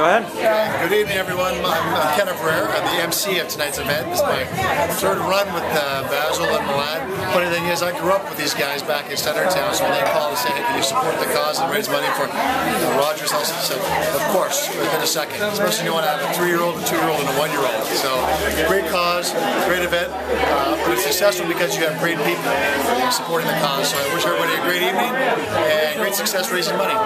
Go ahead. Good evening, everyone. I'm uh, Ken Evraire. I'm the MC of tonight's event. It's my third run with uh, Basil and Milan. Funny thing is, I grew up with these guys back in Center Town, so when they called and said, hey, can you support the cause and raise money for the Roger's House, I said, of course, within a second. Especially want to have a three-year-old, a two-year-old, and a one-year-old. So, great cause, great event, uh, but it's successful because you have great people supporting the cause. So I wish everybody a great evening and great success raising money.